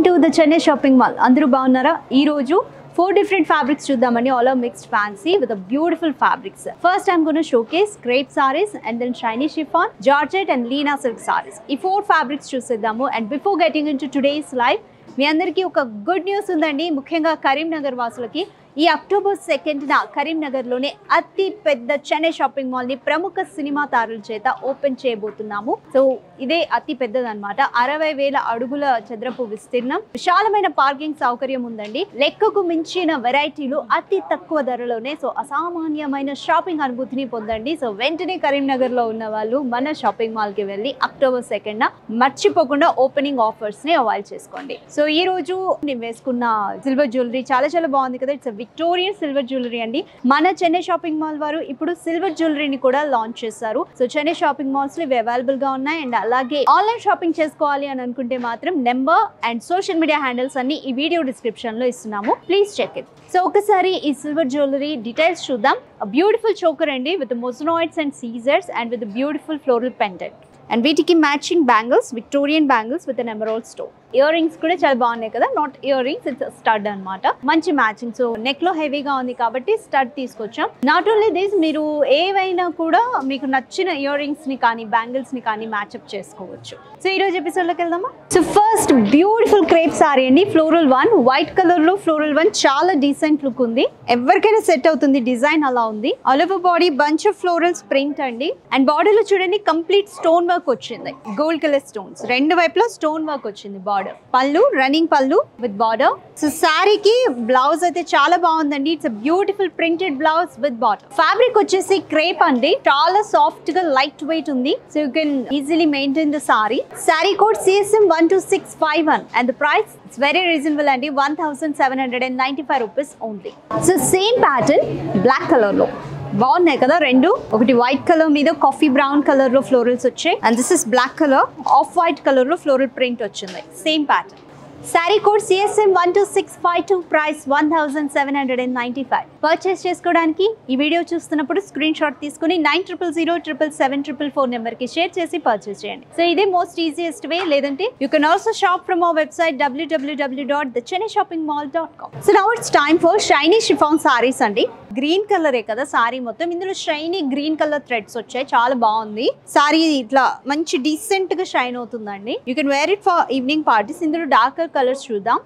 Welcome to the Chennai shopping mall అందరూ బాగున్నారా? ఈ రోజు ఫోర్ డిఫరెంట్ ఫ్యాబ్రిక్స్ చూద్దామని all are mixed fancy with beautiful fabrics first I'm gonna showcase crepe saris and then shiny chiffon georgette and linen silk saris ఈ four fabrics చూసేద్దాము. And before getting into today's life మీ అందరికీ ఒక good news ఉందండి. ముఖ్యంగా కరీంనగర్ వాసులకి ఈ October సెకండ్న కరీంనగర్లోనే అతి పెద్ద Chennai shopping మాల్ని ప్రముఖ సినిమా తారుల చేత ఓపెన్ చేయబోతున్నాము. సో ఇదే అతి పెద్దదన్నమాట. అరవై వేల అడుగుల చదరపు విస్తీర్ణం. విశాలమైన పార్కింగ్ సౌకర్యం ఉందండి. లెక్కకు మించిన వెరైటీలు అతి తక్కువ ధరలోనే సో అసామాన్యమైన షాపింగ్ అనుభూతిని పొందండి. సో వెంటనే కరీంనగర్లో ఉన్న వాళ్ళు మన షాపింగ్ మాల్కి వెళ్ళి అక్టోబర్ సెకండ్ మర్చిపోకుండా ఓపెనింగ్ ఆఫర్స్ని చేసుకోండి. సో ఈ రోజు నేను వేసుకున్న సిల్వర్ జ్యువెలరీ చాలా చాలా బాగుంది కదా. ఇట్స్ విక్టోరియన్ సిల్వర్ జ్యువెలరీ అండి. మన చెన్నై షాపింగ్ మాల్ వారు ఇప్పుడు సిల్వర్ జ్యువెలరీని కూడా లాంచ్ చేశారు. సో చెన్నై షాపింగ్ మాల్స్లో ఇవి అవైలబుల్గా ఉన్నాయి. అండ్ అలాగే ఆన్లైన్ షాపింగ్ చేసుకోవాలి అని అనుకుంటే మాత్రం number and social media handles అన్ని ఈ వీడియో డిస్క్రిప్షన్లో ఇస్తున్నాము. ప్లీజ్ చెక్ ఇట్ సో ఒకసారి ఈ సిల్వర్ జ్యువెలరీ డీటెయిల్స్ చూద్దాం. బ్యూటిఫుల్ చోకర్ అండి with moissanites and seizers and with beautiful floral pendant and వీటికి matching bangles Victorian bangles with an emerald stone earrings కూడా చాలా బాగున్నాయి కదా. Not earrings it's stud అనమాట మంచి మ్యాచింగ్ సో నెక్లో హెవీగా ఉంది కాబట్టి స్టడ్ తీసుకొచ్చాం. నాట్ ఓన్లీ దిస్ మీరు ఏవైనా కూడా మీకు నచ్చిన ఇయర్ రింగ్స్ని కానీ బ్యాంగిల్స్ని కానీ మ్యాచ్అప్ చేసుకోవచ్చు. సో ఈ రోజు ఎపిసోడ్లోకి వెళ్దామా? So first beautiful crepe sari అండి. ఫ్లోరల్ వన్ వైట్ కలర్లో ఫ్లోరల్ వన్ చాలా డీసెంట్ లుక్ ఉంది. ఎవరికైనా సెట్ అవుతుంది డిజైన్ అలా ఉంది. All over body bunch of florals print అండి అండ్ బాడీలో చూడండి కంప్లీట్ స్టోన్ వర్క్ వచ్చింది. గోల్డ్ కలర్ స్టోన్స్ రెండు వైపులా స్టోన్ వర్క్ వచ్చింది body border pallu running pallu with border so శారీకి బ్లౌజ్ అయితే చాలా బాగుందండి. It's beautiful printed blouse with border fabric వచ్చేసి క్రేప్ అండి. చాలా సాఫ్ట్గా లైట్ వెయిట్ ఉంది so you can easily maintain the sari sari code CSM one two six five one and the price it's very reasonable అండి. One thousand seven hundred and ninety five rupees only so same pattern black కలర్లో. బాగున్నాయి కదా రెండు. ఒకటి white colour మీద coffee brown కలర్లో florals వచ్చాయి. And this is black colour off white కలర్లో ఫ్లోరల్ ప్రింట్ వచ్చింది. Same pattern sari code CSM one two six five two price one thousand seven hundred and ninety five purchase చేసుకోవడానికి ఈ video చూస్తున్నప్పుడు screenshot తీసుకుని nine triple zero triple seven triple four నెంబర్కి share చేసి purchase చేయండి. So ఇదే most easiest way లేదంటే you can also shop from our website WWW dot the Chennai shopping mall dot com so now it's time for shiny chiffon saris అండి. Green కలరే కదా sorry మొత్తం. ఇందులో shiny green colour threads వచ్చాయి. చాలా బాగుంది. Sorry ఇట్లా మంచి డీసెంట్గా షైన్ అవుతుందండి. You can wear it for evening parties ఇందులో డార్కర్ కలర్స్ చూద్దాం.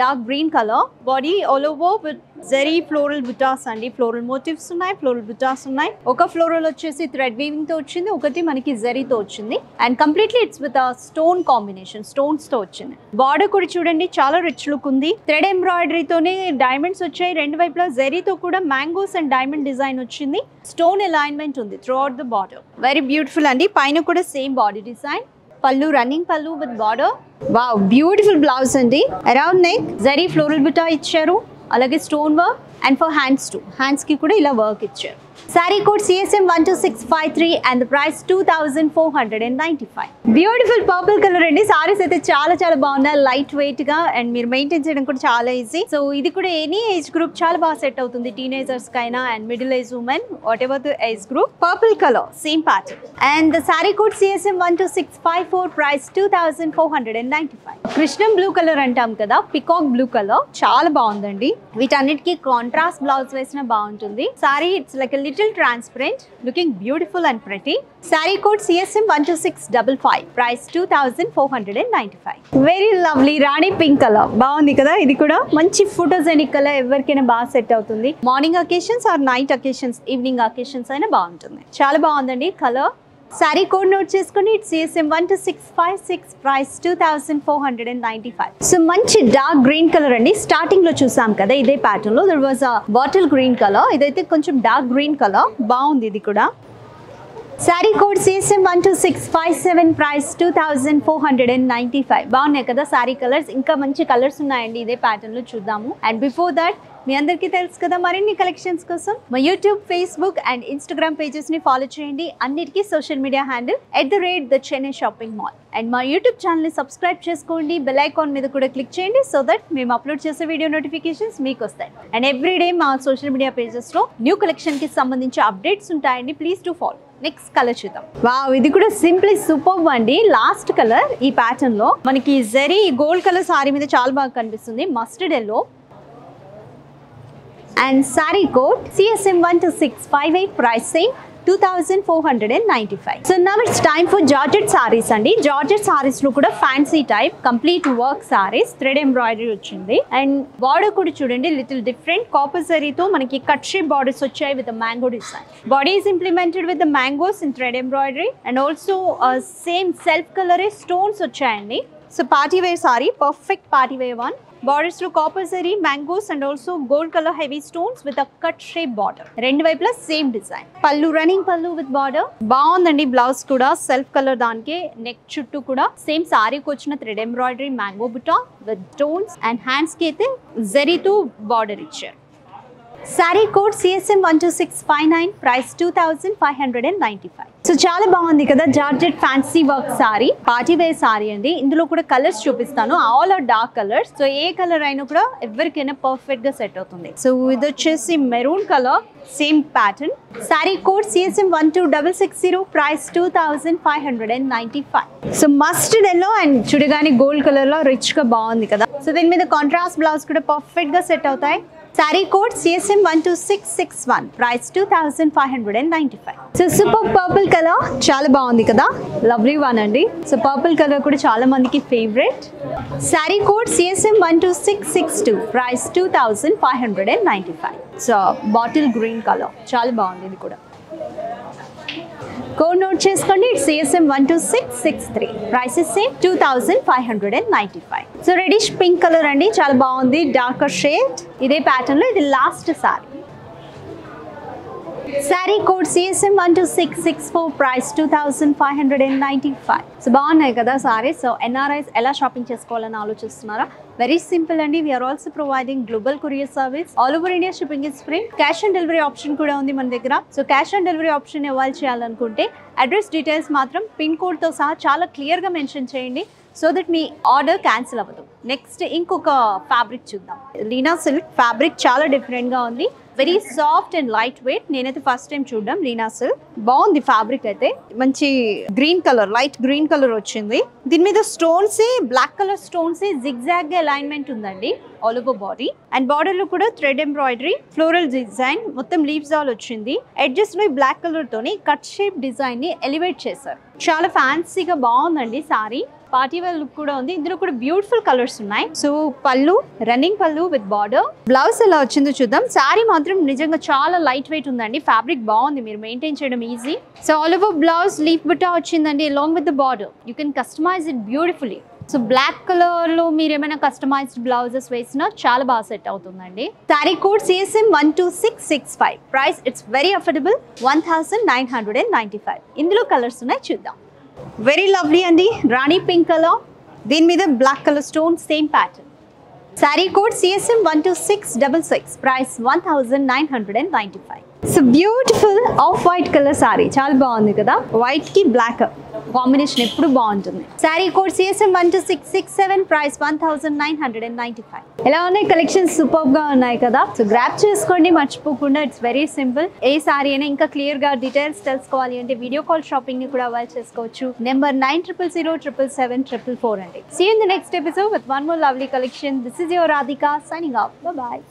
Dark green colour body all over with zari floral butas అండి. ఫ్లోరల్ మోటివ్స్ ఉన్నాయి ఫ్లోరల్ బుటాస్ ఉన్నాయి. ఒక ఫ్లోరల్ వచ్చేసి థ్రెడ్ వీవింగ్తో వచ్చింది ఒకటి మనకి జరీతో వచ్చింది. And completely it's with stone combination స్టోన్స్తో వచ్చింది. బార్డర్ కూడా చూడండి చాలా రిచ్ లుక్ ఉంది. థ్రెడ్ ఎంబ్రాయిడరీతోనే డైమండ్స్ వచ్చాయి. రెండు వైపులా జరీతో కూడా మ్యాంగోస్ అండ్ డైమండ్ డిజైన్ వచ్చింది. స్టోన్ అలైన్మెంట్ ఉంది throughout the border very beautiful అండి. పైన కూడా same body design pallu running pallu with border wow beautiful blouse అండి. Around neck zari floral buta ఇచ్చారు. అలాగే stone work and for hands to హ్యాండ్స్కి కూడా ఇలా వర్క్ ఇచ్చారు. Sari code CSM one two six five three and the price two thousand four hundred and ninety five beautiful purple colour అండి. సారీస్ అయితే చాలా చాలా బాగున్నాయి. లైట్ వెయిట్గా అండ్ మీరు మెయింటైన్ చేయడం కూడా చాలా ఈజీ సో ఇది కూడా ఎనీ ఏజ్ గ్రూప్ చాలా బాగా సెట్ అవుతుంది. టీనేజర్స్ కైనా and middle age women whatever the age group purple colour same pattern and the sari code CSM one two six five four price two thousand four hundred and ninety five Krishnam blue colour అంటాం కదా. Peacock blue colour చాలా బాగుందండి. వీటన్నిటికీ contrast blouse వేసిన బాగుంటుంది. Sari it's like little transparent looking beautiful and ప్రతి sari code CSM one two six double five price two thousand four hundred and ninety five very lovely rani pink colour బాగుంది కదా? ఇది కూడా మంచి photogenic colour ఎవరికైనా బాగా set అవుతుంది. Morning occasions or night occasions evening occasions అయినా బాగుంటుంది. చాలా బాగుందండి కలర్ సారీ కోడ్ నోట్ చేసుకుని it's CSM one two six five six price two thousand four hundred and ninety five so మంచి డార్క్ గ్రీన్ కలర్ అండి. స్టార్టింగ్లో చూసాం కదా ఇదే ప్యాటర్న్లో. There was a bottle green colour ఇదైతే కొంచెం డార్క్ గ్రీన్ కలర్ బాగుంది ఇది కూడా. Sari code CSM one two six five seven price two thousand four hundred and ninety five బాగున్నాయి కదా సారీ కలర్స్ ఇంకా మంచి కలర్స్ ఉన్నాయండి ఇదే ప్యాటర్న్లో చూద్దాము. అండ్ బిఫోర్ దట్ మీ అందరికీ తెలుసు కదా మరిన్ని కలెక్షన్స్ కోసం మా యూట్యూబ్ ఫేస్బుక్ అండ్ ఇన్స్టాగ్రామ్ పేజెస్ని ఫాలో చేయండి. అన్నిటికీ social media handle at the rate the Chennai shopping mall and మా యూట్యూబ్ ఛానల్ని సబ్స్క్రైబ్ చేసుకోండి. బెల్ ఐకాన్ మీద కూడా క్లిక్ చేయండి సో దట్ మేము అప్లోడ్ చేసే వీడియో నోటిఫికేషన్స్ మీకు వస్తాయి. అండ్ ఎవ్రీడే మా సోషల్ మీడియా పేజెస్లో న్యూ కలెక్షన్కి సంబంధించి అప్డేట్స్ ఉంటాయండి. Please to follow next colour చూద్దాం. వావ్ ఇది కూడా సింప్లీ సూపర్ అండి. లాస్ట్ కలర్ ఈ ప్యాటర్న్లో మనకి జరీ గోల్డ్ కలర్ సారీ మీద చాలా బాగా కనిపిస్తుంది. Mustard yellow and sari code CSM one two six five eight price same two thousand four hundred and ninety five so now it's time for georgette saris అండి georgette సారీస్లో కూడా fancy type complete work saris thread embroidery వచ్చింది and border కూడా చూడండి little different కాపర్సరీతో మనకి cut shape borders వచ్చాయి with mango design body is implemented with mangoes in thread embroidery and also same self కలరే స్టోన్స్ వచ్చాయండి so party wear sari perfect party wear one బార్డర్స్లో copper zari mangoes and also gold colour heavy stones with a cut shape border రెండు వైపులా same design pallu running pallu with border బాగుందండి blouse కూడా self colour దానికి neck చుట్టూ కూడా same సారీకి వచ్చిన thread embroidery mango buta with stones and హ్యాండ్స్కి అయితే జరీతో బార్డర్ ఇచ్చారు sari code CSM one two six five nine price two thousand five hundred and ninety five so చాలా బాగుంది కదా georgette fancy work sari party wear sari అండి. ఇందులో కూడా కలర్స్ చూపిస్తాను. All are dark colours so A colour అయినా కూడా ఎవరికైనా పర్ఫెక్ట్గా సెట్ అవుతుంది. సో ఇది వచ్చేసి maroon colour same pattern sari code CSM one two double six zero price two thousand five hundred and ninety five so mustard yellow and చూడగానే gold కలర్లో రిచ్గా బాగుంది కదా. సో దీని మీద కాంట్రాస్ట్ బ్లౌజ్ కూడా పర్ఫెక్ట్గా సెట్ అవుతాయి. Sari code CSM one two six six one price two thousand five hundred and ninety five so super purple colour చాలా బాగుంది కదా? లవ్లీ వన్ అండి. సో పర్పుల్ కలర్ కూడా చాలా మందికి favourite sari code CSM one two six six two price two thousand five hundred and ninety five so bottle green colour చాలా బాగుంది ఇది కూడా. కోడ్ నోట్ చేసుకోండి. It's CSM one two six six three prices same two thousand five hundred and ninety five so reddish pink colour అండి. చాలా బాగుంది. Darker shade ఇదే ప్యాటర్న్లో ఇది last sari sari code CSM one two six six four price two thousand five hundred and ninety five so బాగున్నాయి కదా saris so NRIs ఎలా shopping చేసుకోవాలని ఆలోచిస్తున్నారా? వెరీ సింపుల్ అండి. We're also providing global courier service all over India shipping is free cash on delivery option కూడా ఉంది మన దగ్గర. So cash on delivery option ఇవ్వాలి చేయాలనుకుంటే అడ్రస్ డీటెయిల్స్ మాత్రం పిన్ కోడ్తో సహా చాలా క్లియర్గా మెన్షన్ చేయండి. సో దట్ మీ ఆర్డర్ క్యాన్సిల్ అవ్వదు. నెక్స్ట్ ఇంకొక ఫ్యాబ్రిక్ చూద్దాం. లీనా సిల్క్ ఫ్యాబ్రిక్ చాలా డిఫరెంట్గా ఉంది. Very soft and light weight నేనైతే ఫస్ట్ టైం చూడడం లీనా సిల్క్ బాగుంది ఫ్యాబ్రిక్ అయితే. మంచి green colour light green colour వచ్చింది. దీని మీద stones black colour stones zigzag alignment ఉందండి ఆల్ ఓవర్ బాడీ అండ్ బార్డర్లో కూడా థ్రెడ్ ఎంబ్రాయిడరీ ఫ్లోరల్ డిజైన్ మొత్తం లీవ్స్ ఆల్ వచ్చింది. ఎడ్జెస్లో బ్లాక్ కలర్ తోని కట్ షేప్ డిజైన్ని ఎలివేట్ చేశారు. చాలా ఫ్యాన్సీగా బాగుందండి సారీ పార్టీ వేర్ లుక్ కూడా ఉంది. ఇందులో కూడా బ్యూటిఫుల్ కలర్స్ ఉన్నాయి. So pallu running pallu with border blouse ఎలా వచ్చిందో చూద్దాం. శారీ మాత్రం నిజంగా చాలా లైట్ వెయిట్ ఉందండి. ఫ్యాబ్రిక్ బాగుంది. మీరు మెయింటైన్ చేయడం easy so all over blouse leaf butta వచ్చిందండి along with the border you can customise it beautifully so black కలర్లో మీరు ఏమైనా కస్టమైజ్డ్ బ్లౌజెస్ వేసినా చాలా బాగా సెట్ అవుతుందండి. Sari code CSM one two six six five price it's very affordable one thousand nine hundred and ninety five ఇందులో colours ఉన్నాయి చూద్దాం. వెరీ లవ్లీ అండి రాణి పింక్ కలర్ దీని మీద black colour stone same pattern sari code CSM one two six double six price one thousand nine hundred and ninety five so beautiful off white colour sari చాలా బాగుంది కదా? వైట్కి black combination ఎప్పుడు బాగుంటుంది. Sari code CSM one two six six seven price one thousand nine hundred and ninety five ఎలా ఉన్నాయి? Collections సూపర్గా ఉన్నాయి కదా? సో గ్రాప్ చేసుకోండి మర్చిపోకుండా. ఇట్స్ వెరీ సింపుల్ ఏ సారీ అయినా ఇంకా క్లియర్గా డీటెయిల్స్ తెలుసుకోవాలి అంటే వీడియో కాల్ షాపింగ్ని కూడా అవైల్ చేసుకోవచ్చు. Number nine triple zero triple seven triple four అండి. See in the next episode with one more lovely collection this is your Radhika signing off bye